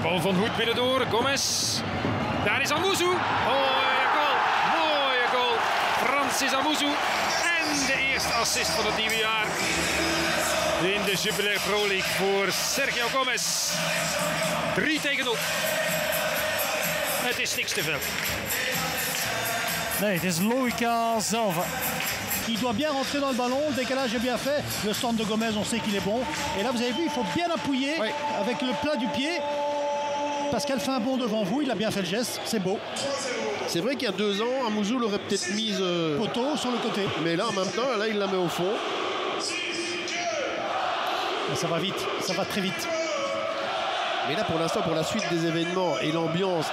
Bal van Hoed binnendoor. Gomez. Daar is Amuzu. Mooie goal. Mooie goal. Francis Amuzu. En de eerste assist van het nieuwe jaar. In de Jubilee Pro League voor Sergio Gomez. 3 tegen 0. Het is niks te veel. Nee, het is logica zelf. Il doit bien rentrer dans le ballon, le décalage est bien fait. Le centre de Gomez, on sait qu'il est bon. Et là, vous avez vu, il faut bien appuyer Oui. avec le plat du pied. Qu'elle fait un bond devant vous, il a bien fait le geste, c'est beau. C'est vrai qu'il y a deux ans, Amouzou l'aurait peut-être mise. euh, Poteau sur le côté. mais là, en même temps, là, il la met au fond. Et ça va vite, ça va très vite. Mais là, pour l'instant, pour la suite des événements et l'ambiance